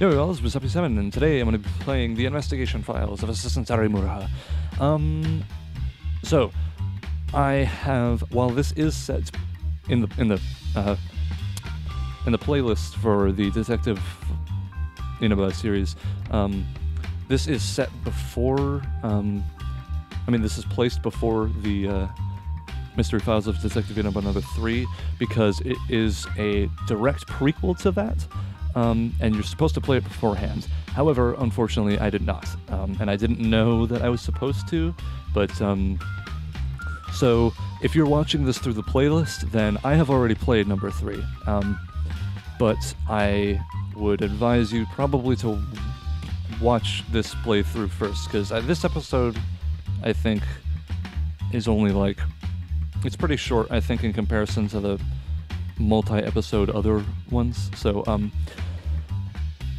Yo, y'all, this is Happy 7 and today I'm going to be playing the investigation files of Assistant Arimura. Um, so, I have, while this is set in the, in the, uh, in the playlist for the Detective Inaba series, um, this is set before, um, I mean, this is placed before the, uh, Mystery Files of Detective Inaba number 3 because it is a direct prequel to that um, and you're supposed to play it beforehand. However, unfortunately, I did not, um, and I didn't know that I was supposed to. But um, so, if you're watching this through the playlist, then I have already played number three. Um, but I would advise you probably to watch this playthrough first, because this episode, I think, is only like it's pretty short. I think in comparison to the multi-episode other ones. So um,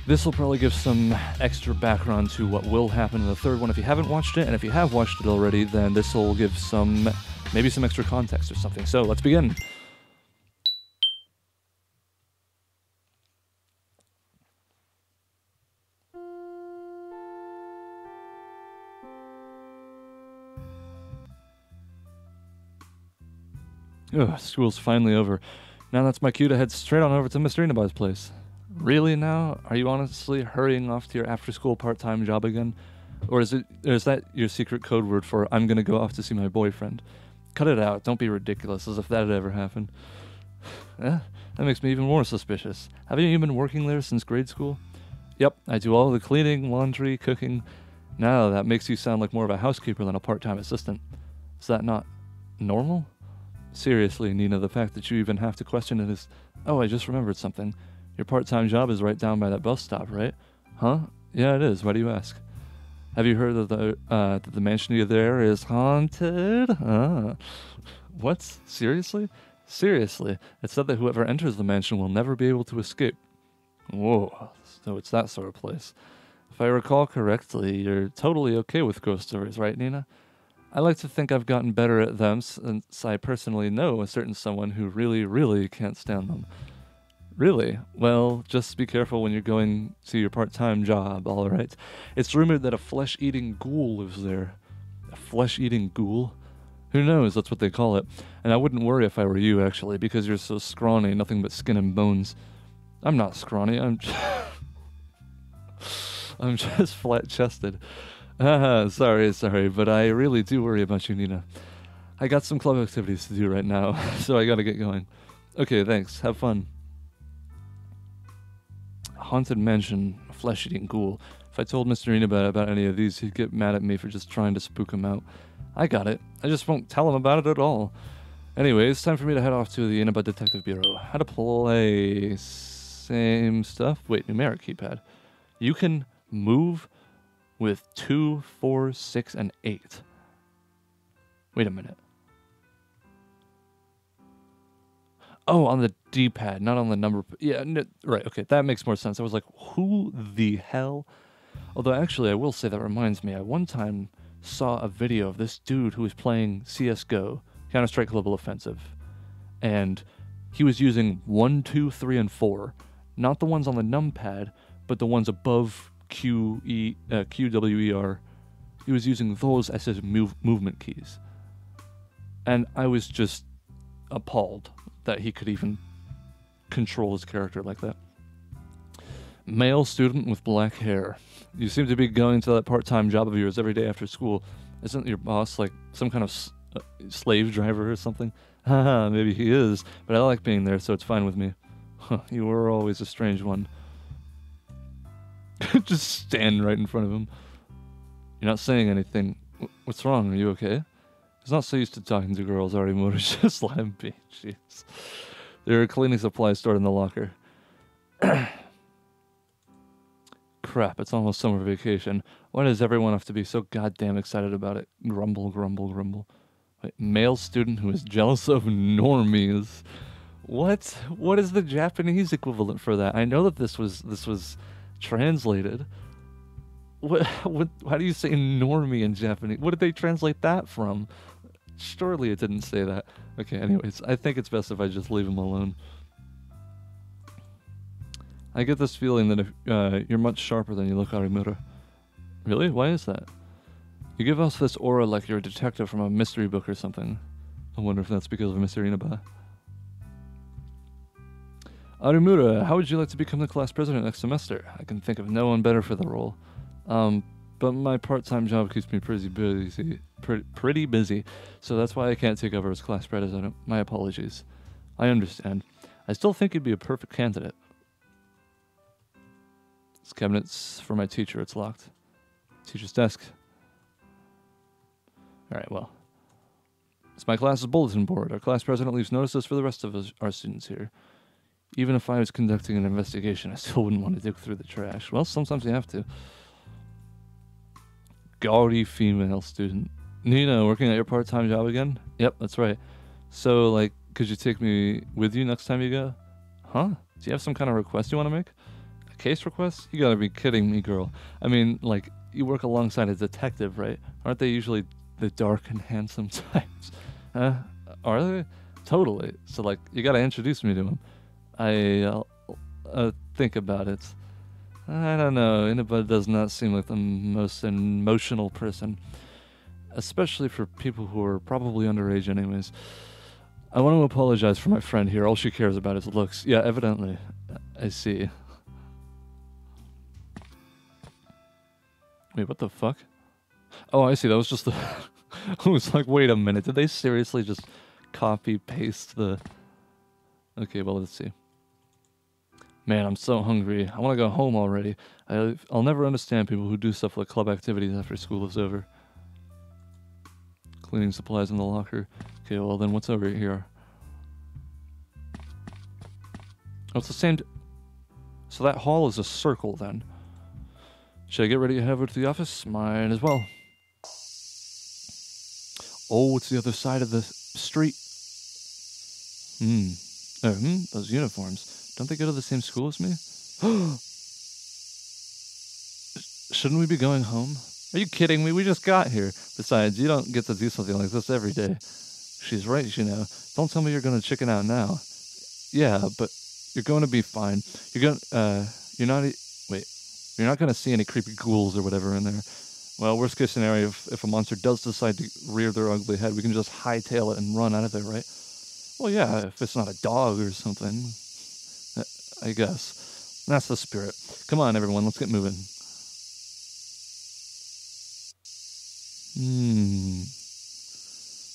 this will probably give some extra background to what will happen in the third one if you haven't watched it, and if you have watched it already, then this will give some maybe some extra context or something. So let's begin. Ugh, school's finally over. Now that's my cue to head straight on over to Mr. Inaba's place. Really now? Are you honestly hurrying off to your after school part time job again? Or is it or is that your secret code word for I'm gonna go off to see my boyfriend? Cut it out, don't be ridiculous, as if that had ever happened. eh, that makes me even more suspicious. Haven't you been working there since grade school? Yep, I do all the cleaning, laundry, cooking. Now that makes you sound like more of a housekeeper than a part time assistant. Is that not normal? Seriously, Nina, the fact that you even have to question it is. Oh, I just remembered something. Your part time job is right down by that bus stop, right? Huh? Yeah, it is. Why do you ask? Have you heard that the uh, that the mansion near there is haunted? Huh? What? Seriously? Seriously? It's said that whoever enters the mansion will never be able to escape. Whoa. So it's that sort of place. If I recall correctly, you're totally okay with ghost stories, right, Nina? I like to think I've gotten better at them since I personally know a certain someone who really, really can't stand them. Really? Well, just be careful when you're going to your part time job, alright? It's rumored that a flesh eating ghoul lives there. A flesh eating ghoul? Who knows? That's what they call it. And I wouldn't worry if I were you, actually, because you're so scrawny, nothing but skin and bones. I'm not scrawny, I'm. I'm just flat chested. Sorry, sorry, but I really do worry about you, Nina. I got some club activities to do right now, so I gotta get going. Okay, thanks. Have fun. Haunted Mansion, Flesh Eating Ghoul. If I told Mr. Inaba about any of these, he'd get mad at me for just trying to spook him out. I got it. I just won't tell him about it at all. Anyway, it's time for me to head off to the Inaba Detective Bureau. How to play... Same stuff? Wait, numeric keypad. You can move with 2, 4, 6, and 8. Wait a minute. Oh, on the D-pad, not on the number. Yeah, right. Okay, that makes more sense. I was like, who the hell? Although actually, I will say that reminds me. I one time saw a video of this dude who was playing CS:GO, Counter Strike Global Offensive, and he was using one, two, three, and four, not the ones on the numpad, but the ones above Q E uh, Q W E R. He was using those as his move, movement keys, and I was just appalled that he could even control his character like that. Male student with black hair. You seem to be going to that part-time job of yours every day after school. Isn't your boss like some kind of s- uh, slave driver or something? Haha, maybe he is, but I like being there, so it's fine with me. You were always a strange one. just stand right in front of him. You're not saying anything. What's wrong? Are you okay? He's not so used to talking to girls, Arimura. Just let him be. Jeez. There are cleaning supplies stored in the locker. Crap, it's almost summer vacation. Why does everyone have to be so goddamn excited about it? Grumble, grumble, grumble. Wait, male student who is jealous of normies. What? What is the Japanese equivalent for that? I know that this was this was translated. What, what, how do you say normie in Japanese? What did they translate that from? Surely it didn't say that. Okay, anyways, I think it's best if I just leave him alone. I get this feeling that if, uh, you're much sharper than you look, Arimura. Really? Why is that? You give us this aura like you're a detective from a mystery book or something. I wonder if that's because of Mr. Inaba. Arimura, how would you like to become the class president next semester? I can think of no one better for the role. Um, but my part-time job keeps me pretty busy, pretty, busy, so that's why I can't take over as class president. My apologies. I understand. I still think you'd be a perfect candidate. This cabinet's for my teacher. It's locked. Teacher's desk. Alright, well. It's my class's bulletin board. Our class president leaves notices for the rest of us, our students here. Even if I was conducting an investigation, I still wouldn't want to dig through the trash. Well, sometimes you have to. Gaudy female student. Nina, working at your part-time job again? Yep, that's right. So, like, could you take me with you next time you go? Huh? Do you have some kind of request you want to make? A case request? You gotta be kidding me, girl. I mean, like, you work alongside a detective, right? Aren't they usually the dark and handsome types? Huh? Are they? Totally. So, like, you gotta introduce me to them. I, uh, uh, think about it. I don't know. Inaba does not seem like the most emotional person, especially for people who are probably underage, anyways. I want to apologize for my friend here. All she cares about is looks. Yeah, evidently. I see. Wait, what the fuck? Oh, I see. That was just the. I was like, wait a minute. Did they seriously just copy paste the. Okay, well, let's see. Man, I'm so hungry. I want to go home already. I, I'll never understand people who do stuff like club activities after school is over. Cleaning supplies in the locker. Okay, well then what's over here? Oh, it's the same. so that hall is a circle then. Should I get ready to head over to the office? Mine as well. Oh, it's the other side of the street. Hmm. Oh, hmm, those uniforms. Don't they go to the same school as me? Shouldn't we be going home? Are you kidding me? We just got here. Besides, you don't get to do something like this every day. She's right, you know. Don't tell me you're gonna chicken out now. Yeah, but you're going to be fine. You're going uh you're not wait. You're not gonna see any creepy ghouls or whatever in there. Well, worst case scenario, if, if a monster does decide to rear their ugly head, we can just hightail it and run out of there, right? Well, yeah, if it's not a dog or something. I guess. That's the spirit. Come on, everyone, let's get moving. Hmm.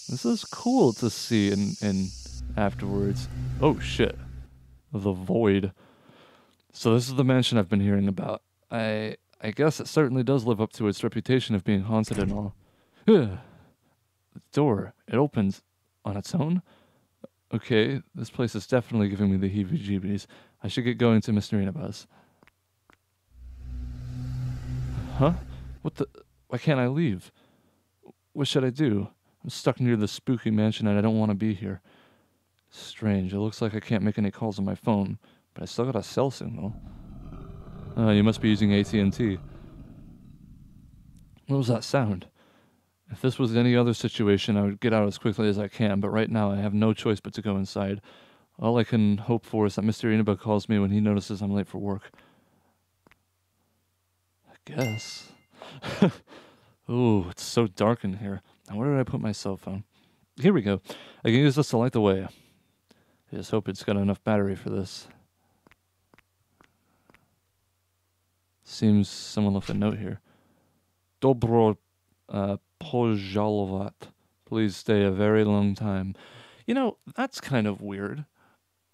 This is cool to see and and afterwards. Oh shit. The void. So this is the mansion I've been hearing about. I I guess it certainly does live up to its reputation of being haunted and all. The door, it opens on its own? Okay, this place is definitely giving me the heebie jeebies. I should get going to Mr. Buzz. Huh? What the? Why can't I leave? What should I do? I'm stuck near the spooky mansion and I don't want to be here. Strange. It looks like I can't make any calls on my phone, but I still got a cell signal. Uh, you must be using AT&T. What was that sound? If this was any other situation, I would get out as quickly as I can, but right now I have no choice but to go inside. All I can hope for is that Mr. Inaba calls me when he notices I'm late for work. I guess. Ooh, it's so dark in here. Now, where did I put my cell phone? Here we go. I can use this to light the way. I just hope it's got enough battery for this. Seems someone left a note here. Dobro uh. Please stay a very long time. You know, that's kind of weird.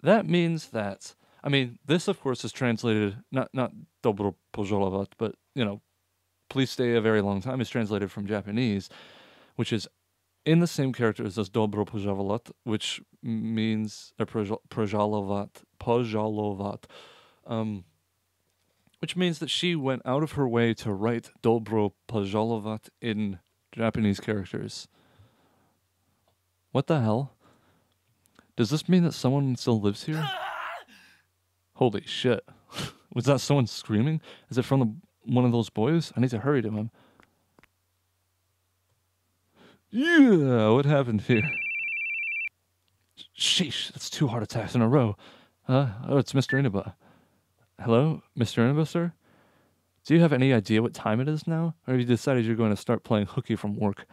That means that, I mean, this of course is translated, not, not Dobro Pozhalovat, but, you know, please stay a very long time is translated from Japanese, which is in the same characters as Dobro Pozhalovat, which means, or Pozhalovat, Pozhalovat, um, which means that she went out of her way to write Dobro Pozhalovat in Japanese characters. What the hell? Does this mean that someone still lives here? Holy shit. Was that someone screaming? Is it from the, one of those boys? I need to hurry to him. Yeah, what happened here? Sheesh, that's two heart attacks in a row. Uh, oh, it's Mr. Inaba. hello, Mr. Inaba, sir? Do you have any idea what time it is now? Or have you decided you're going to start playing hooky from work?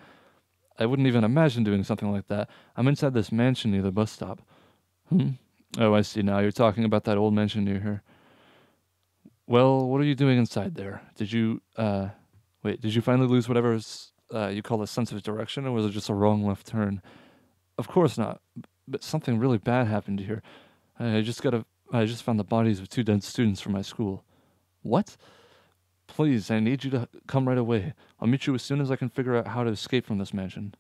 I wouldn't even imagine doing something like that. I'm inside this mansion near the bus stop. Hmm? Oh, I see now. You're talking about that old mansion near here. Well, what are you doing inside there? Did you, uh, wait, did you finally lose whatever uh, you call a sense of direction, or was it just a wrong left turn? Of course not. But something really bad happened here. I just got a, I just found the bodies of two dead students from my school. What? Please, I need you to come right away. I'll meet you as soon as I can figure out how to escape from this mansion.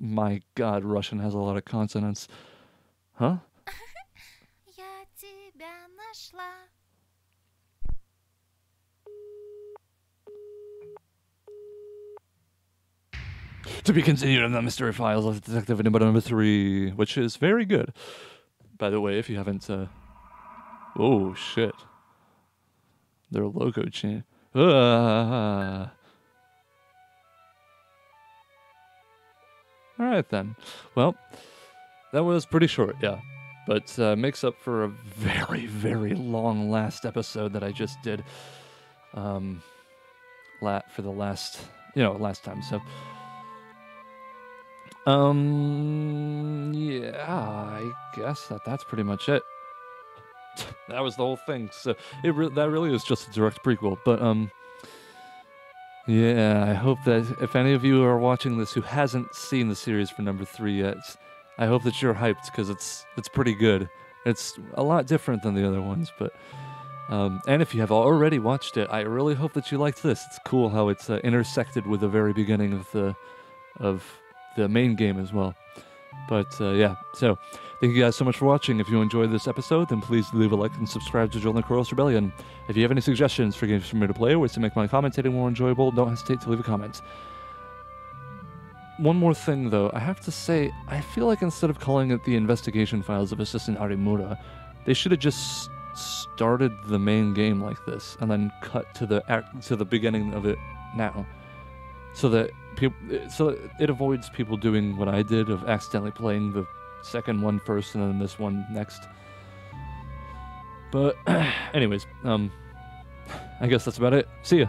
My god, Russian has a lot of consonants. Huh? to be continued in the mystery files of Detective Inaba Number Three, which is very good. By the way, if you haven't, uh, oh shit, their logo change. Ah. All right then. Well, that was pretty short, yeah, but uh, makes up for a very, very long last episode that I just did. Um, lat for the last, you know, last time. So. Um, yeah, I guess that that's pretty much it. that was the whole thing. So it re- that really is just a direct prequel. But um, yeah, I hope that if any of you are watching this who hasn't seen the series for number three yet, I hope that you're hyped because it's it's pretty good. It's a lot different than the other ones, but. Um, and if you have already watched it, I really hope that you liked this. It's cool how it's uh, intersected with the very beginning of the of the main game as well. But uh, yeah, so thank you guys so much for watching. If you enjoyed this episode, then please leave a like and subscribe to Joel the Koros Rebellion. If you have any suggestions for games for me to play or ways to make my commentating more enjoyable, don't hesitate to leave a comment. One more thing though, I have to say, I feel like instead of calling it the investigation files of Assistant Arimura, they should have just started the main game like this and then cut to the to the beginning of it now, so that people, so it avoids people doing what I did of accidentally playing the second one first and then this one next. But, anyways, um, I guess that's about it. See ya.